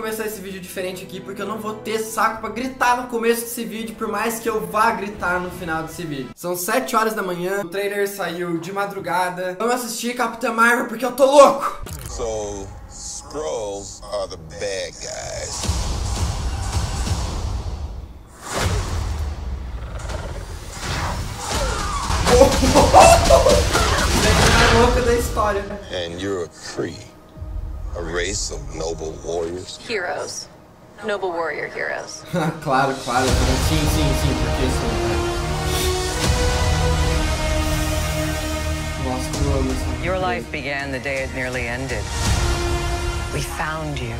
começar esse vídeo diferente aqui, porque eu não vou ter saco pra gritar no começo desse vídeo, por mais que eu vá gritar no final desse vídeo. São 7 horas da manhã, o trailer saiu de madrugada. Vamos assistir Capitã Marvel porque eu tô louco! So, Skrulls are the bad guys. É a louca da história. And you're a Kree, a race of noble warriors. Heroes. Noble warrior heroes. claro, claro. Sim, sim, sim, porque sim. Nossa, eu amo Your life began the day it nearly ended. We found you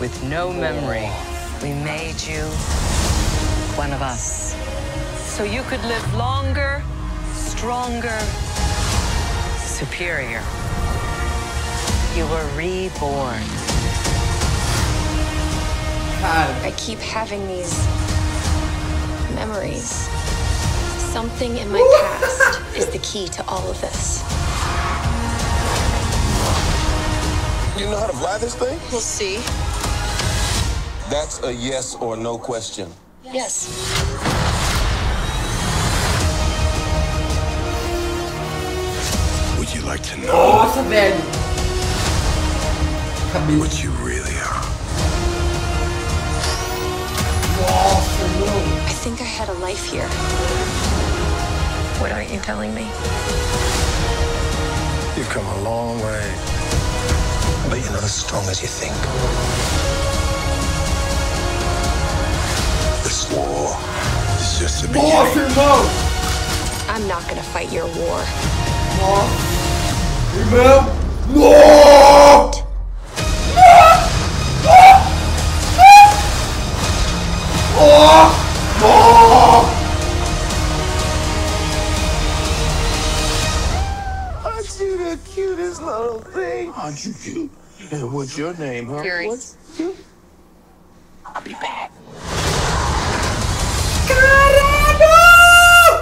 with no memory. We made you one of us. So you could live longer, stronger, superior. You were reborn. Cara, I keep having these memories. Something in my past is the key to all of this. You know how to fly this thing? We'll see. That's a yes or no question. Yes. Would you like to know nossa, velho. Cabeça. what you really are? Nossa, não. I think I had a life here. What aren't you telling me? You've come a long way. But you're not as strong as you think. This war is just the Nossa, beginning. irmão. I'm not gonna fight your war. Nossa. Irmão. Nossa. Aren't you the cutest little thing? Aren't you cute? And what's your name, huh? What's? I'll be back.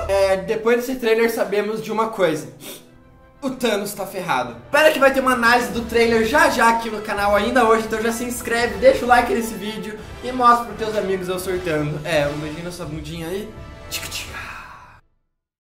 É, depois desse trailer sabemos de uma coisa. O Thanos tá ferrado. Espera que vai ter uma análise do trailer já já aqui no canal ainda hoje, então já se inscreve, deixa o like nesse vídeo e mostra pros teus amigos eu sorteando. É, imagina essa bundinha aí.